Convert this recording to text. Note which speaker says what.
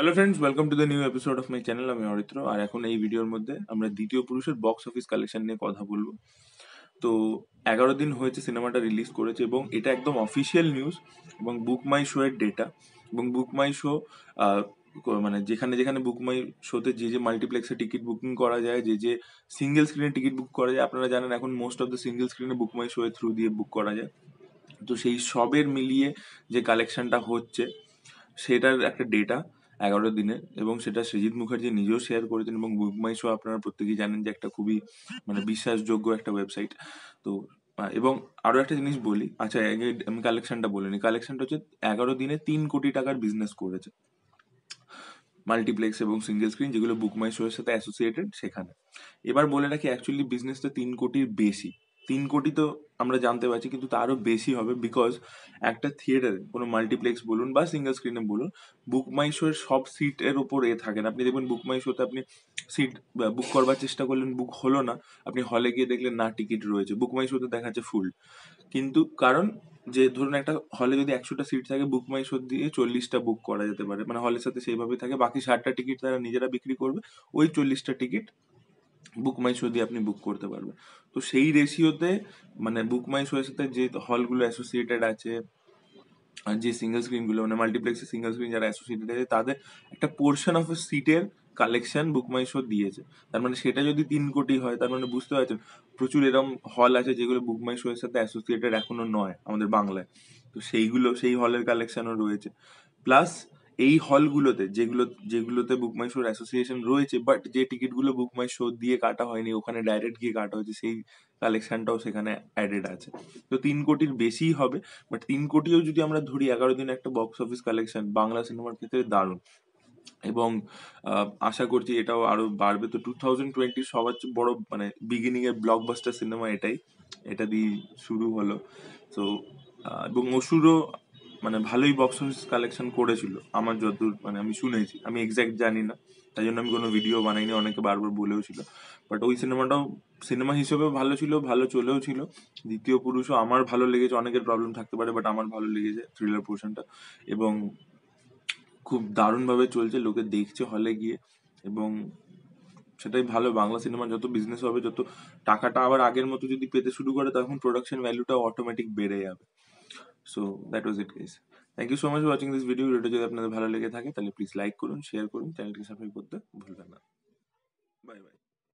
Speaker 1: Hello friends welcome to the new episode of my channel আমি অরিত্র। আর এখন এই ভিডিওর মধ্যে আমরা দ্বিতীয় পুরুষের বক্স অফিস কালেকশন নিয়ে কথা বলব। তো এগারো দিন হয়েছে সিনেমাটা রিলিজ করেছে এবং এটা একদম অফিসিয়াল নিউজ এবং বুক মাই শো এর ডেটা এবং বুক মাই শো মানে যেখানে যেখানে বুক মাই শোতে যে যে মাল্টিপ্লেক্সে টিকিট বুকিং করা যায়, যে যে সিঙ্গেল স্ক্রিনে টিকিট বুক করা যায়, আপনারা জানেন এখন মোস্ট অফ দ্য সিঙ্গেল স্ক্রিনে বুক মাই শো এর থ্রু দিয়ে বুক করা যায়। তো সেই সবের মিলিয়ে যে কালেকশনটা হচ্ছে, সেটার একটা ডেটা এগারো দিনে এবং সেটা সৃজিত মুখার্জি নিজেও শেয়ার করেছেন এবং বুক মাই শো আপনারা প্রত্যেকেই জানেন যে একটা খুবই মানে বিশ্বাসযোগ্য একটা ওয়েবসাইট তো এবং আরও একটা জিনিস বলি আচ্ছা আমি কালেকশনটা বলিনি কালেকশনটা হচ্ছে এগারো দিনে তিন কোটি টাকার বিজনেস করেছে। মাল্টিপ্লেক্স এবং সিঙ্গেল স্ক্রিন যেগুলো বুক মাই শো এর সাথে অ্যাসোসিয়েটেড সেখানে। এবার বলে রাখি অ্যাকচুয়ালি বিজনেসটা তিন কোটির বেশি। তিন কোটি তো আমরা জানতে পারছি, কিন্তু তারও বেশি হবে বিকজ একটা থিয়েটারে কোনো মাল্টিপ্লেক্স বলুন বা সিঙ্গেল স্ক্রিনে বলুন বুক মাই শো এর সব সিটের ওপর এ থাকেন। আপনি দেখবেন বুক মাই শোতে আপনি সিট বুক করবার চেষ্টা করলেন বুক হলো না, আপনি হলে গিয়ে দেখলেন, না টিকিট রয়েছে। বুক মাই শোতে দেখাচ্ছে ফুল কিন্তু কারণ যে ধরুন একটা হলে যদি একশোটা সিট থাকে বুক মাই শো দিয়ে চল্লিশটা বুক করা যেতে পারে। মানে হলের সাথে সেইভাবে থাকে, বাকি ষাটটা টিকিট তারা নিজেরা বিক্রি করবে, ওই চল্লিশটা টিকিট বুক মাই শো দিয়ে আপনি বুক করতে পারবেন। তো সেই রেশিওতে মানে বুক মাই শো এর সাথে যে হলগুলো অ্যাসোসিয়েটেড আছে যে সিঙ্গেল স্ক্রিনগুলো মানে মাল্টিপ্লেক্সে সিঙ্গেল স্ক্রিন যারা অ্যাসোসিয়েটেড আছে, তাদের একটা পোর্শন অফ সিটের কালেকশন বুক মাই শো দিয়েছে। তার মানে সেটা যদি তিন কোটি হয়, তার মানে বুঝতে পারছেন, প্রচুর এরকম হল আছে যেগুলো বুক মাই শো এর সাথে অ্যাসোসিয়েটেড এখনও নয় আমাদের বাংলায়। তো সেইগুলো, সেই হলের কালেকশনও রয়েছে। প্লাস এই হলগুলোতে, যেগুলো, যেগুলোতে বুক মাই শোর অ্যাসোসিয়েশন রয়েছে বাট যে টিকিটগুলো বুক মাই শো দিয়ে কাটা হয়নি, ওখানে ডাইরেক্ট গিয়ে কাটা হয়েছে, সেই কালেকশনটাও সেখানে অ্যাডেড আছে। তো তিন কোটির বেশিই হবে বাট তিন কোটিও যদি আমরা ধরি, এগারো দিন একটা বক্স অফিস কালেকশন বাংলা সিনেমার ক্ষেত্রে দারুণ। এবং আশা করছি এটাও আরও বাড়বে। তো টু থাউজেন্ড টোয়েন্টি সবার বড় মানে বিগিনিং এর ব্লকবাস্টার সিনেমা এটাই, এটা দিয়ে শুরু হলো। তো এবং অসুরও মানে ভালোই বক্স অফিস কালেকশন করেছিল। আমার যতদূর মানে আমি শুনেছি। আমি এক্স্যাক্ট জানি না। তাই জন্য আমি কোনো ভিডিও বানাইনি, অনেকে বারবার বলেও ছিল। বাট ওই সিনেমাটাও সিনেমা হিসেবেও ভালো ছিল, ভালো চলেও ছিল। দ্বিতীয় পুরুষও আমার ভালো লেগেছে, অনেকের প্রবলেম থাকতে পারে বাট আমার ভালো লেগেছে থ্রিলার পোর্শনটা এবং খুব দারুণভাবে চলছে, লোকে দেখছে হলে গিয়ে। এবং সেটাই ভালো, বাংলা সিনেমা যত বিজনেস হবে, যত টাকাটা আবার আগের মতো যদি পেতে শুরু করে, তখন প্রোডাকশন ভ্যালুটা অটোমেটিক বেড়ে যাবে। so that was it guys thank you so much watching this video ভিডিওটা যদি আপনাদের ভালো লেগে থাকে তাহলে প্লিজ লাইক করুন শেয়ার করুন চ্যানেলটিকে সাবস্ক্রাইব করতে ভুলবেন না